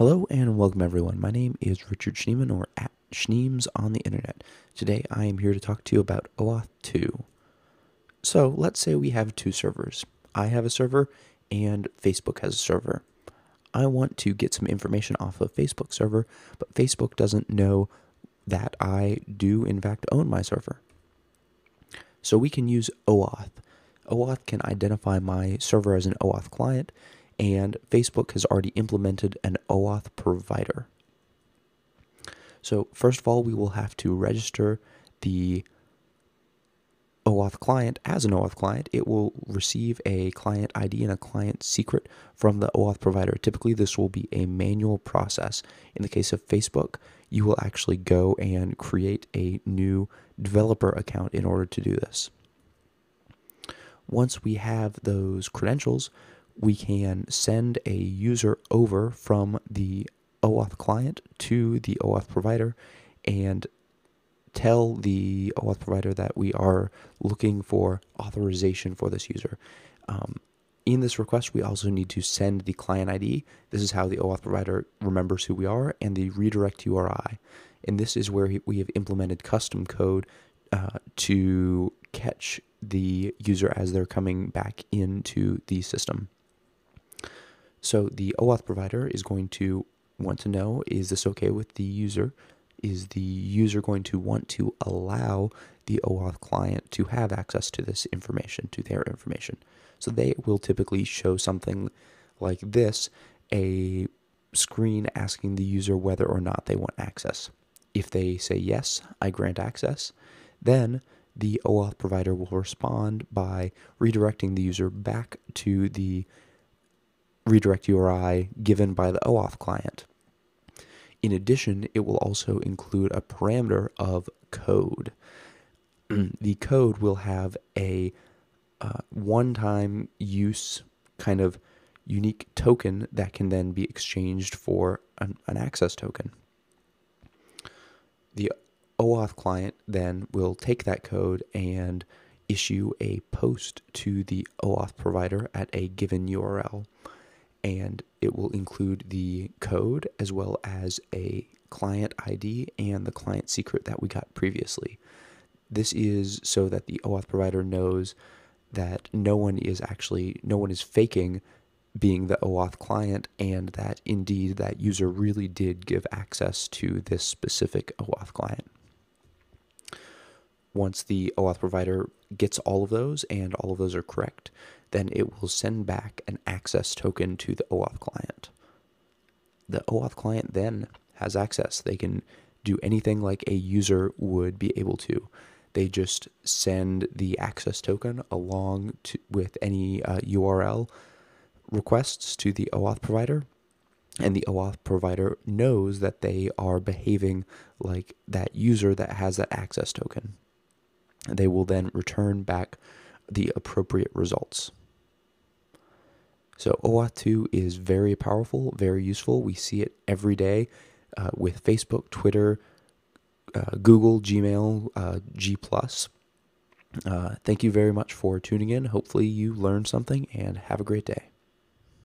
Hello and welcome everyone. My name is Richard Schneeman or at Schneems on the internet. Today I am here to talk to you about OAuth 2. So let's say we have two servers. I have a server and Facebook has a server. I want to get some information off of Facebook server, but Facebook doesn't know that I do in fact own my server. So we can use OAuth. OAuth can identify my server as an OAuth client and Facebook has already implemented an OAuth provider. So first of all, we will have to register the OAuth client as an OAuth client. It will receive a client ID and a client secret from the OAuth provider. Typically, this will be a manual process. In the case of Facebook, you will actually go and create a new developer account in order to do this. Once we have those credentials, we can send a user over from the OAuth client to the OAuth provider and tell the OAuth provider that we are looking for authorization for this user. Um, in this request, we also need to send the client ID. This is how the OAuth provider remembers who we are, and the redirect URI. And this is where we have implemented custom code uh, to catch the user as they're coming back into the system. So the OAuth provider is going to want to know, is this okay with the user? Is the user going to want to allow the OAuth client to have access to this information, to their information? So they will typically show something like this, a screen asking the user whether or not they want access. If they say yes, I grant access, then the OAuth provider will respond by redirecting the user back to the redirect URI given by the OAuth client. In addition, it will also include a parameter of code. the code will have a uh, one time use kind of unique token that can then be exchanged for an, an access token. The OAuth client then will take that code and issue a post to the OAuth provider at a given URL and it will include the code as well as a client ID and the client secret that we got previously. This is so that the OAuth provider knows that no one is actually, no one is faking being the OAuth client and that indeed that user really did give access to this specific OAuth client. Once the OAuth provider gets all of those and all of those are correct, then it will send back an access token to the OAuth client. The OAuth client then has access. They can do anything like a user would be able to. They just send the access token along to, with any uh, URL requests to the OAuth provider, and the OAuth provider knows that they are behaving like that user that has that access token. They will then return back the appropriate results. So OAuth 2 is very powerful, very useful. We see it every day uh, with Facebook, Twitter, uh, Google, Gmail, uh, G+. Uh, thank you very much for tuning in. Hopefully you learned something and have a great day.